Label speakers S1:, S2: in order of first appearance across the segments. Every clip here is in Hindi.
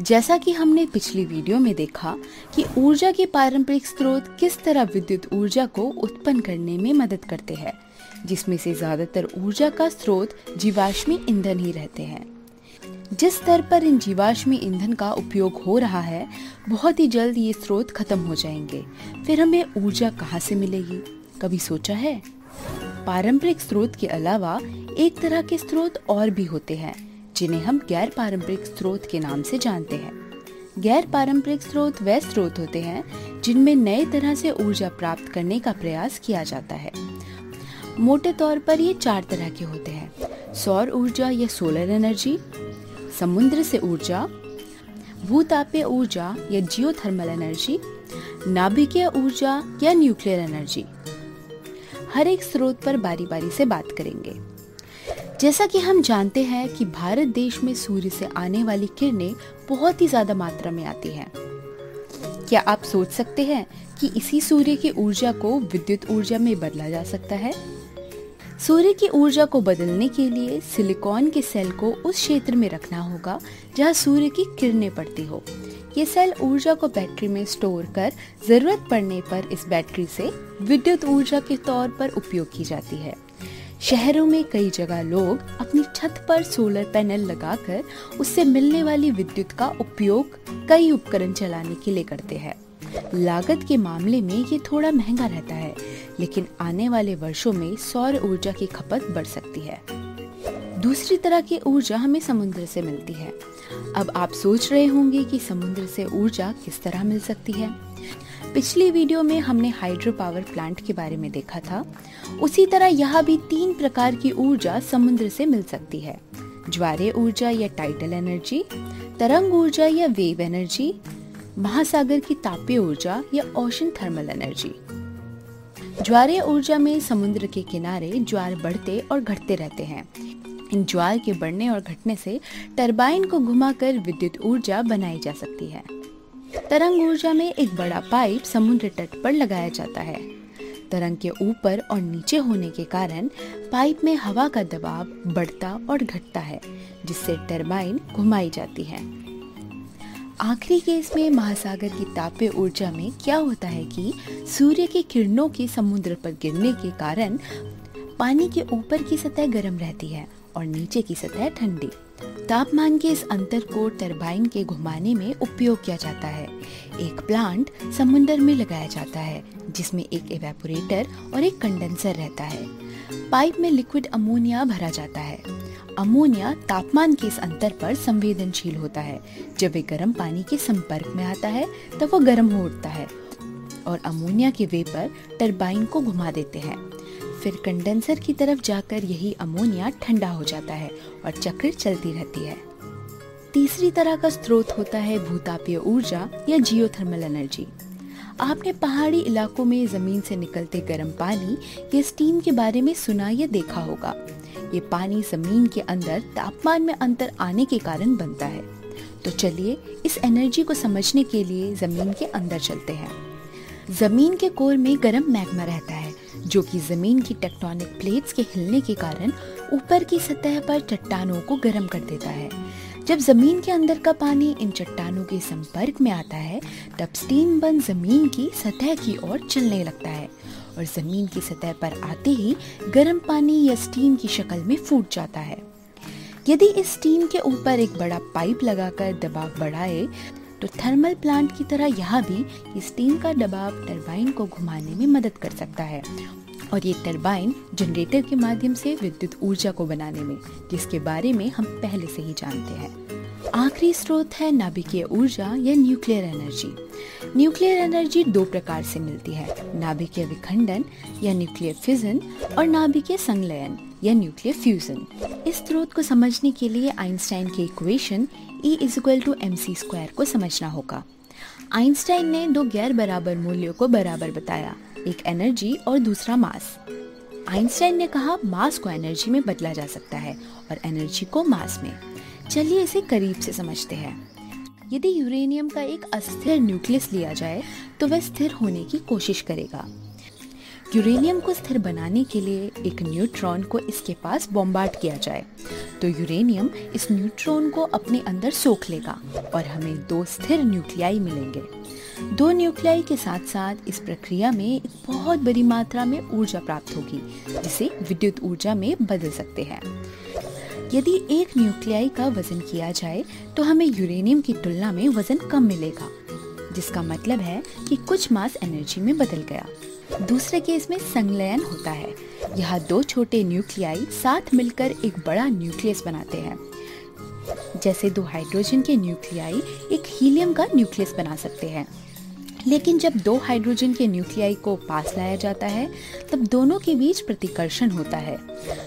S1: जैसा कि हमने पिछली वीडियो में देखा कि ऊर्जा के पारंपरिक स्रोत किस तरह विद्युत ऊर्जा को उत्पन्न करने में मदद करते हैं, जिसमें से ज़्यादातर ऊर्जा का स्रोत जीवाश्मी ईंधन ही रहते हैं। जिस स्तर पर इन जीवाश्मी ईंधन का उपयोग हो रहा है, बहुत ही जल्द ये स्रोत खत्म हो जाएँगे। फिर हमें ऊर्जा कहाँ से मिलेगी? कभी सोचा है? पारंपरिक स्रोत के अलावा एक तरह के स्रोत और भी होते हैं। जिन्हें हम गैर पारंपरिक स्रोत के नाम से जानते हैं। गैर पारंपरिक स्रोत वह स्रोत होते हैं जिनमें नए तरह से ऊर्जा प्राप्त करने का प्रयास किया जाता है। मोटे तौर पर ये चार तरह के होते हैं। सौर ऊर्जा या सोलर एनर्जी, समुद्र से ऊर्जा, भूतापीय ऊर्जा या जियोथर्मल एनर्जी, नाभिकीय ऊर्जा या न्यूक्लियर एनर्जी। हर एक स्रोत पर बारी बारी से बात करेंगे। जैसा कि हम जानते हैं कि भारत देश में सूर्य से आने वाली किरणें बहुत ही ज़्यादा मात्रा में आती हैं। क्या आप सोच सकते हैं कि इसी सूर्य की ऊर्जा को विद्युत ऊर्जा में बदला जा सकता है? सूर्य की ऊर्जा को बदलने के लिए सिलिकॉन के सेल को उस क्षेत्र में रखना होगा जहाँ सूर्य की किरणें पड़ती हो। ये सेल ऊर्जा को बैटरी में स्टोर कर ज़रूरत पड़ने पर इस बैटरी से विद्युत ऊर्जा के तौर पर उपयोग की जाती है। शहरों में कई जगह लोग अपनी छत पर सोलर पैनल लगाकर उससे मिलने वाली विद्युत का उपयोग कई उपकरण चलाने के लिए करते हैं। लागत के मामले में ये थोड़ा महँगा रहता है, लेकिन आने वाले वर्षों में सौर ऊर्जा की खपत बढ़ सकती है। दूसरी तरह की ऊर्जा हमें समुद्र से मिलती है। अब आप सोच रहे होंगे कि समुद्र से ऊर्जा किस तरह मिल सकती है? पिछली वीडियो में हमने हाइड्रो पावर प्लांट के बारे में देखा था। उसी तरह यहाँ भी तीन प्रकार की ऊर्जा समुद्र से मिल सकती है। ज्वारे ऊर्जा या टाइटल एनर्जी तरंग ऊर्जा या वेव एनर्जी महासागर की तापीय ऊर्जा या ओशन थर्मल एनर्जी ज्वारे ऊर्जा में समुद्र के किनारे ज्वार बढ़ते और घटते रहते हैं। इन ज्वार के बढ़ने और घटने से टरबाइन को घुमाकर विद्युत ऊर्जा बनाई जा सकती है। तरंग ऊर्जा में एक बड़ा पाइप समुद्र तट पर लगाया जाता है। तरंग के ऊपर और नीचे होने के कारण पाइप में हवा का दबाव बढ़ता और घटता है, जिससे टरबाइन घुमाई जाती है। आखिरी केस में महासागर की तापीय ऊर्जा में क्या होता है कि सूर्य की किरणों के समुद्र पर गिरने के कारण पानी के ऊपर की सतह गर्म रहती है और नीचे की सतह ठंडी। तापमान के इस अंतर को टरबाइन के घुमाने में उपयोग किया जाता है। एक प्लांट समुद्र में लगाया जाता है, जिसमें एक एवेपोरेटर और एक कंडेंसर रहता है। पाइप में लिक्विड अमोनिया भरा जाता है। अमोनिया तापमान के इस अंतर पर संवेदनशील होता है। जब वे गर्म पानी के संपर्क में आता है, तब वो गर्म हो उठता है और अमोनिया के वेपर टरबाइन को घुमा देते हैं। फिर कंडेंसर की तरफ़ जाकर यही अमोनिया ठंडा हो जाता है और चक्र चलती रहती है। तीसरी तरह का स्रोत होता है भूतापीय ऊर्जा या जियोथर्मल एनर्जी। आपने पहाड़ी इलाकों में ज़मीन से निकलते गर्म पानी या स्टीम के बारे में सुना या देखा होगा। ये पानी ज़मीन के अंदर तापमान में अंतर आने के कारण बनता है। तो चलिए इस एनर्जी को समझने के लिए ज़मीन के अंदर चलते हैं। ज़मीन के कोर में गर्म मैग्मा रहता है। जो कि ज़मीन की टेक्टोनिक प्लेट्स के हिलने के कारण ऊपर की सतह पर चट्टानों को गर्म कर देता है। जब ज़मीन के अंदर का पानी इन चट्टानों के संपर्क में आता है, तब स्टीम बन ज़मीन की सतह की ओर चलने लगता है और ज़मीन की सतह पर आते ही गर्म पानी या स्टीम की शक्ल में फूट जाता है। यदि इस स्टीम के ऊपर एक बड़ा पाइप लगाकर दबाव बढ़ाए तो थर्मल प्लांट की तरह यहाँ भी स्टीम का दबाव टरबाइन को घुमाने में मदद कर सकता है। और ये टरबाइन जनरेटर के माध्यम से विद्युत ऊर्जा को बनाने में, जिसके बारे में हम पहले से ही जानते हैं। आखिरी स्रोत है नाभिकीय ऊर्जा या न्यूक्लियर एनर्जी न्यूक्लियर एनर्जी दो प्रकार से मिलती है, नाभिकीय विखंडन या न्यूक्लियर फिजन और नाभिकीय संलयन। या न्यूक्लियर फ्यूजन इस स्रोत को समझने के लिए आइंस्टाइन के equation E is equal to M C square को समझना होगा। आइंस्टाइन ने दो गैर बराबर मूल्यों को बराबर बताया, एक एनर्जी और दूसरा मास आइंस्टाइन ने कहा मास को एनर्जी में बदला जा सकता है और एनर्जी को मास में। चलिए इसे करीब से समझते हैं। यदि यूरेनियम का एक अस्थिर न्यूक्लियस लिया जाए तो वह स्थिर होने की कोशिश करेगा। यूरेनियम को स्थिर बनाने के लिए एक न्यूट्रॉन को इसके पास बॉम्बार्ड किया जाए। तो यूरेनियम इस न्यूट्रॉन को अपने अंदर सोख लेगा और हमें दो स्थिर न्यूक्लियाई मिलेंगे। दो न्यूक्लियाई के साथ साथ इस प्रक्रिया में एक बहुत बड़ी मात्रा में ऊर्जा प्राप्त होगी, जिसे विद्युत ऊर्जा में बदल सकते हैं। यदि एक न्यूक्लियाई का वज़न किया जाए तो हमें यूरेनियम की तुलना में वज़न कम मिलेगा, जिसका मतलब है कि कुछ मास एनर्जी में बदल गया। दूसरे केस में संलयन होता है। यहाँ दो छोटे न्यूक्लियाई साथ मिलकर एक बड़ा न्यूक्लियस बनाते हैं। जैसे दो हाइड्रोजन के न्यूक्लियाई एक हीलियम का न्यूक्लियस बना सकते हैं। लेकिन जब दो हाइड्रोजन के न्यूक्लियाई को पास लाया जाता है, तब दोनों के बीच प्रतिकर्षण होता है।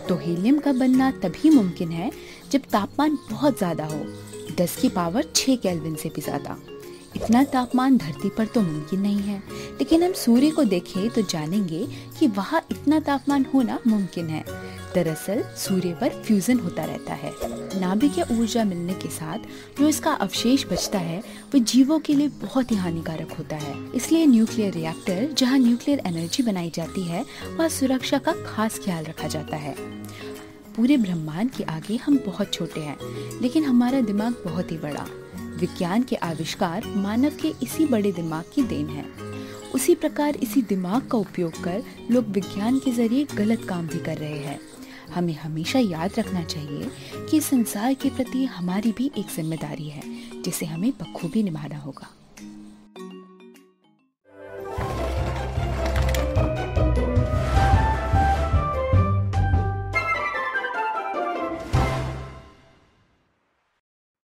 S1: तो हीलियम का बनना तभी मुमकिन है जब तापमान बहुत ज़्यादा हो 10 की पावर 6 केल्विन से भी ज़्यादा। इतना तापमान धरती पर तो मुमकिन नहीं है। लेकिन हम सूर्य को देखें तो जानेंगे कि वहाँ इतना तापमान होना मुमकिन है। दरअसल, सूर्य पर फ्यूजन होता रहता है। नाभिकीय ऊर्जा मिलने के साथ जो इसका अवशेष बचता है, वो जीवों के लिए बहुत ही हानिकारक होता है। इसलिए न्यूक्लियर रिएक्टर जहाँ न्यूक्लियर एनर्जी बनाई जाती है, वहाँ सुरक्षा का खास ख्याल रखा जाता है। पूरे ब्रह्मांड के आगे हम बहुत छोटे हैं, लेकिन हमारा दिमाग बहुत ही बड़ा। विज्ञान के आविष्कार मानव के इसी बड़े दिमाग की देन है। उसी प्रकार इसी दिमाग का उपयोग कर लोग विज्ञान के ज़रिए गलत काम भी कर रहे हैं। हमें हमेशा याद रखना चाहिए कि संसार के प्रति हमारी भी एक ज़िम्मेदारी है, जिसे हमें बखूबी निभाना होगा।